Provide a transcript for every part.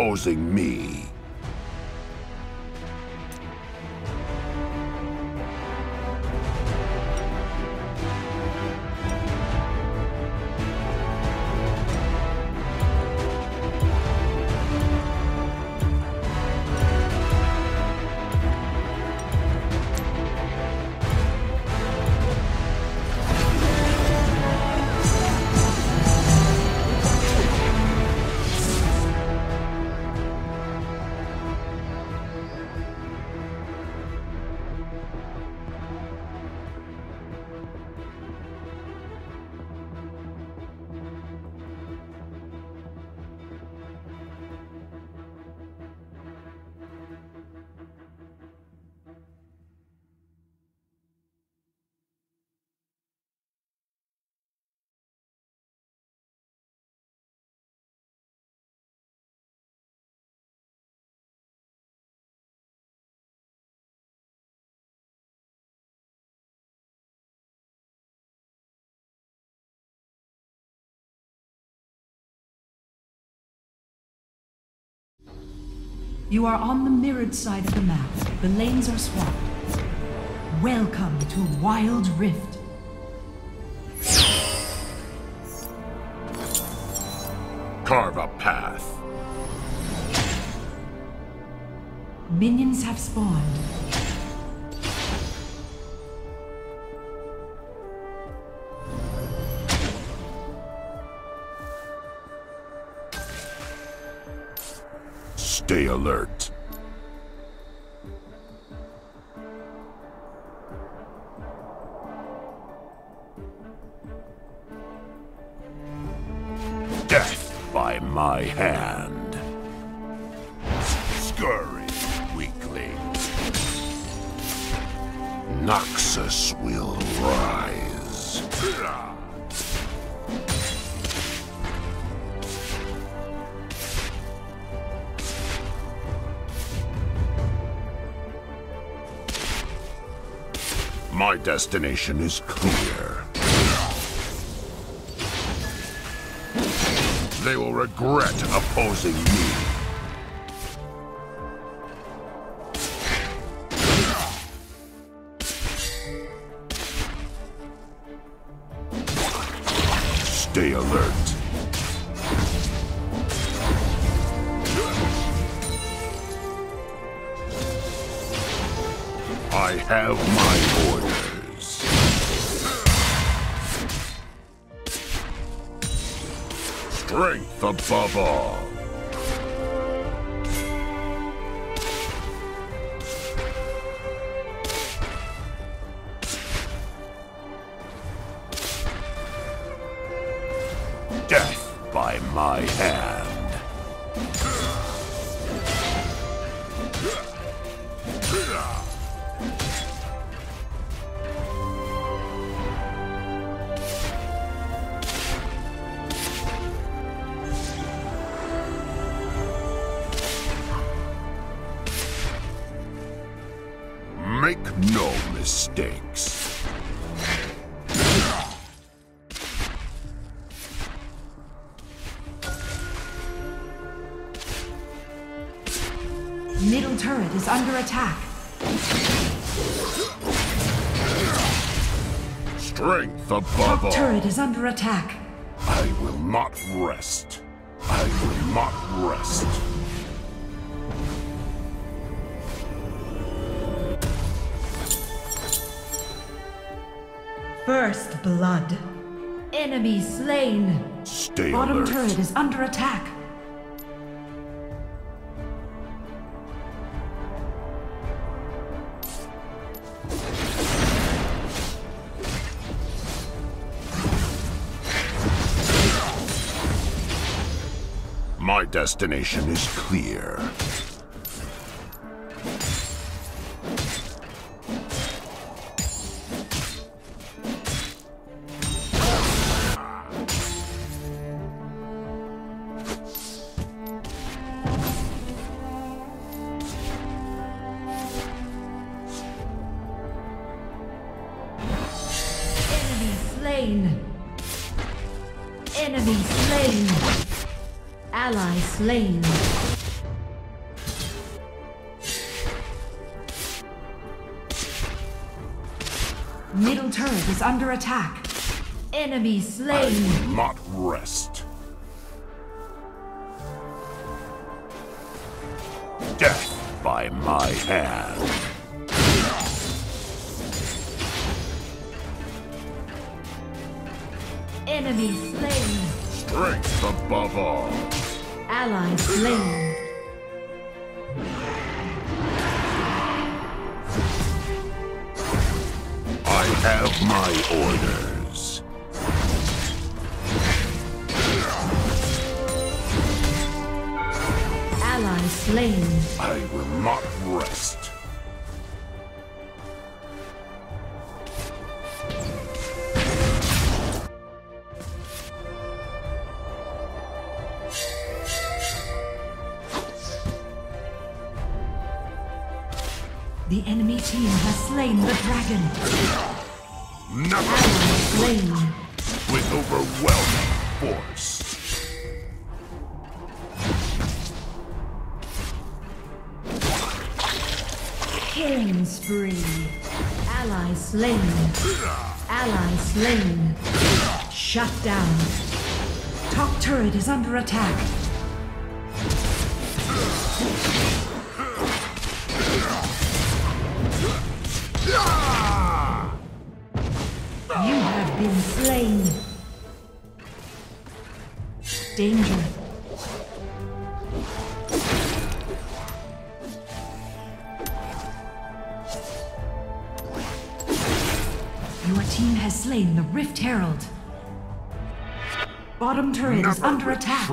opposing me. You are on the mirrored side of the map. The lanes are swapped. Welcome to Wild Rift. Carve a path. Minions have spawned. Stay alert. My destination is clear. They will regret opposing me. Stay alert. I have above all. Death by my hand. Middle turret is under attack. Strength above Top all. turret is under attack. I will not rest. I will not rest. First blood. Enemy slain. Stay Bottom alert. turret is under attack. My destination is clear. Middle turret is under attack. Enemy slain. I will not rest. Death by my hand. Enemy slain. Strength above all. Ally slain. My orders. Ally slain. I will not rest. The enemy team has slain the dragon. Never slain. with overwhelming force. Killing spree. Ally slain. Ally slain. Shut down. Top turret is under attack. Slain. Danger. Your team has slain the Rift Herald. Bottom turret is Never under attack.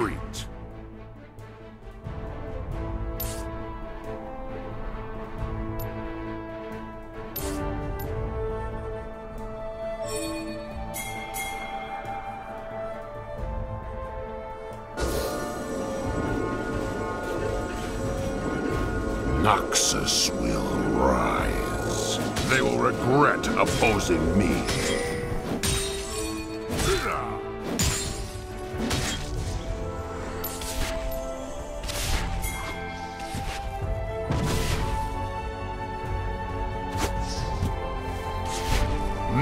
Noxus will rise. They will regret opposing me.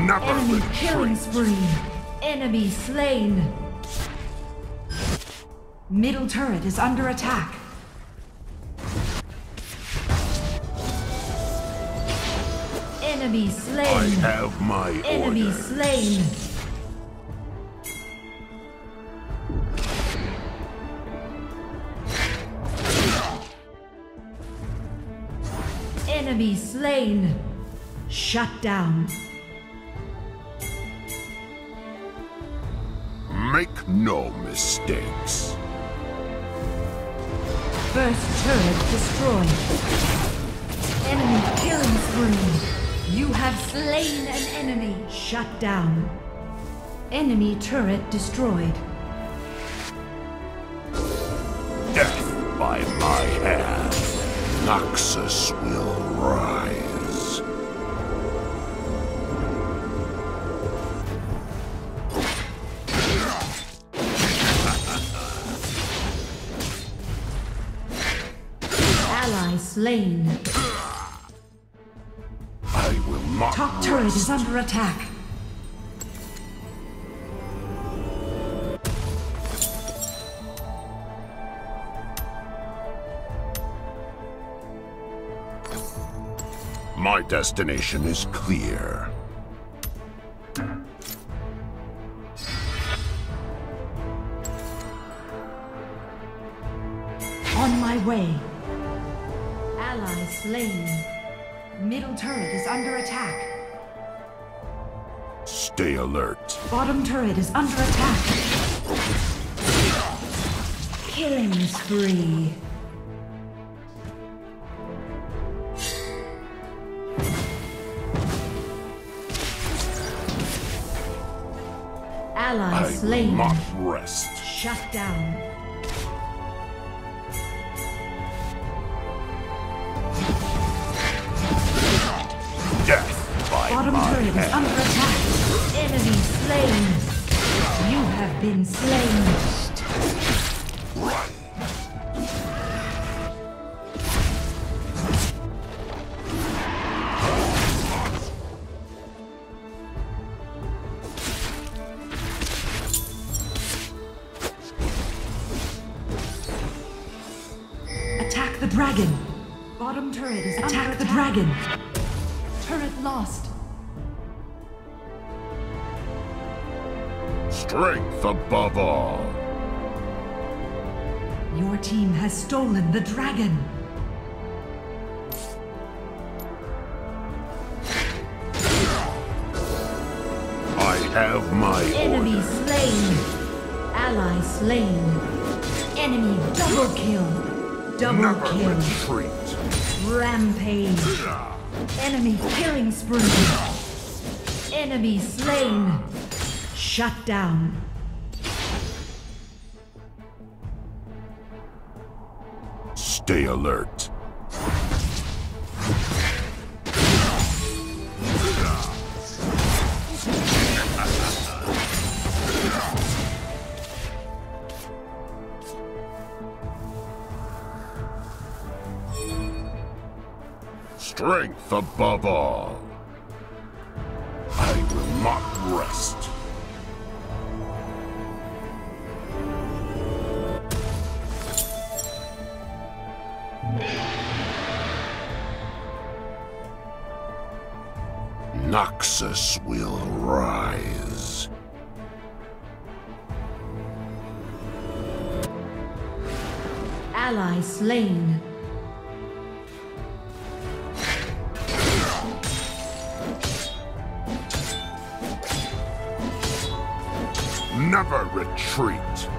Never Enemy killing spree. Enemy slain. Middle turret is under attack. Enemy I slain. have my Enemy orders. slain. Enemy slain. Shut down. Make no mistakes. First turret destroyed. Enemy killing spree. You have slain an enemy. Shut down. Enemy turret destroyed. Death by my hand. Noxus will rise. Ally slain. Top is under attack. My destination is clear. On my way. Ally slain. Middle turret is under attack. Stay alert. Bottom turret is under attack. Killing spree. Ally I will slain. not rest. Shut down. Death by Bottom my turret is under attack. Enemy slain. You have been slain. Attack stolen the dragon. I have my Enemy order. slain. Ally slain. Enemy double kill. Double Never kill. retreat. Rampage. Enemy killing spree. Enemy slain. Shut down. Stay alert. Strength above all. I will not rest. Noxus will rise. Ally slain. Never retreat.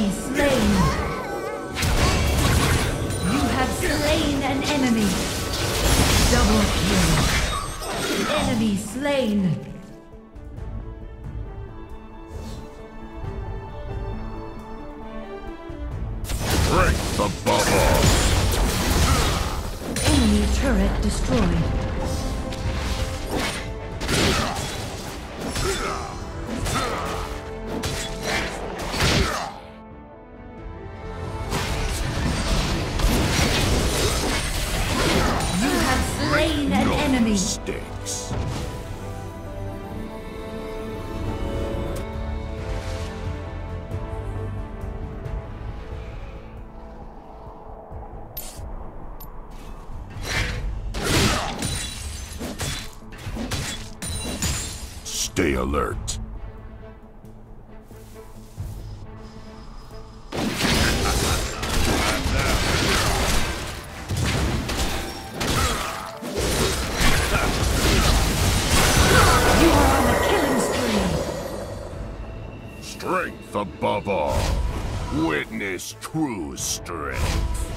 Slain. You have slain an enemy. Double kill. Enemy slain. Break the all. Enemy turret destroyed. Alert. Strength above all. Witness true strength.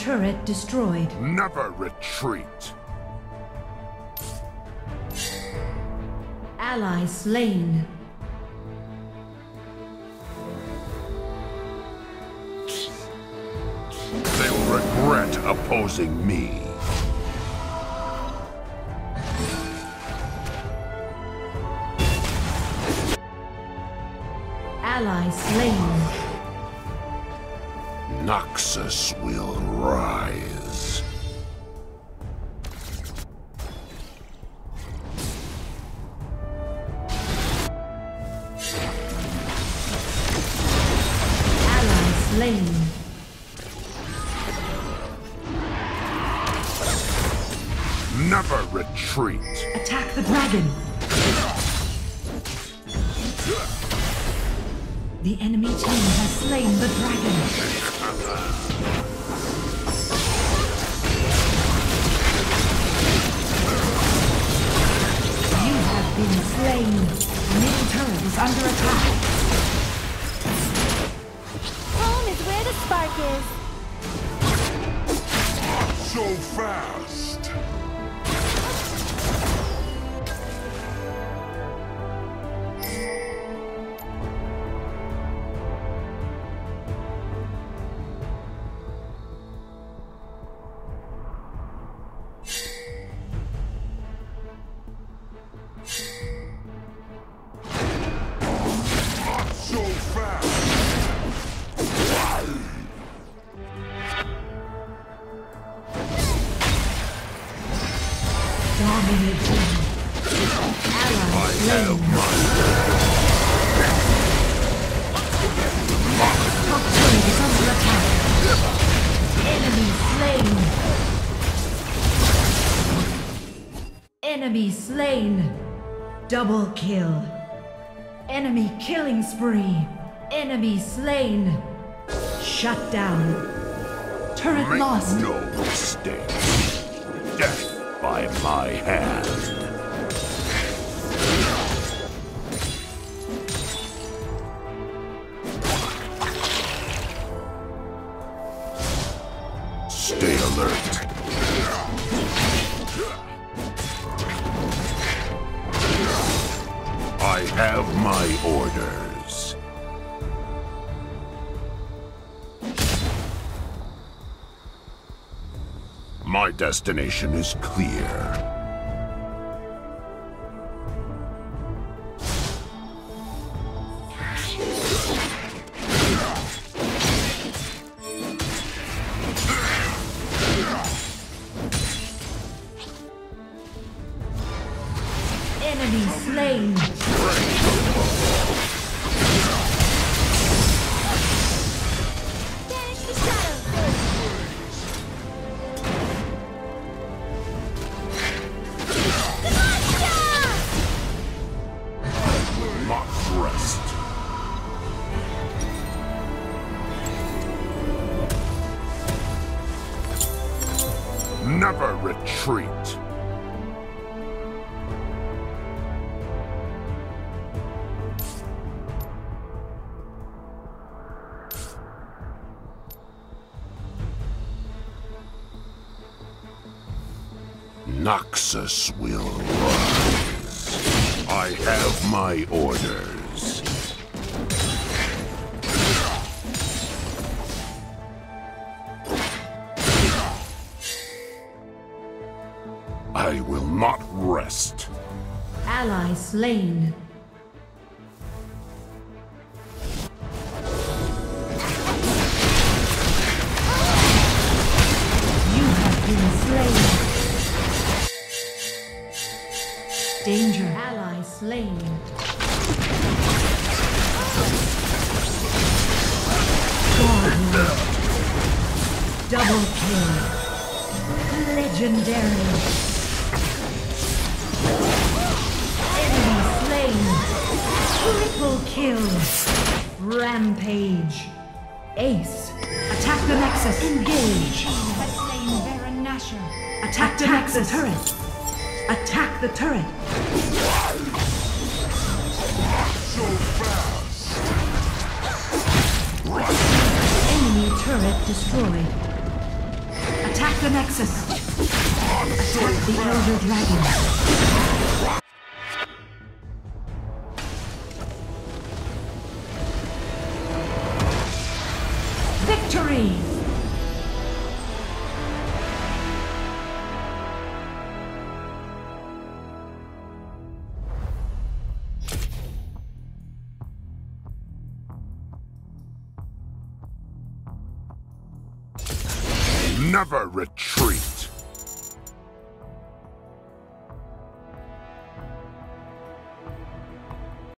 Turret destroyed. Never retreat. Ally slain. They will regret opposing me. Ally slain. Will rise. Ally slain. Never retreat. Attack the dragon. The enemy team has slain the dragon. You have been slain. Middle is under attack. Home is where the spark is. so fast! Double kill. Enemy killing spree. Enemy slain. Shut down. Turret Make lost. no mistake. Death by my hand. Destination is clear. Noxus will rise. I have my orders. I will not rest. Ally slain. You have been slain. Danger. Ally slain. Double kill. Legendary. Enemy slain. Triple kill. Rampage. Ace. Attack the Nexus. Engage. Nashor. Attack, the Nexus. turret. Attack the turret. So fast. Enemy turret destroyed. Attack the Nexus. Attack the Elder Dragon.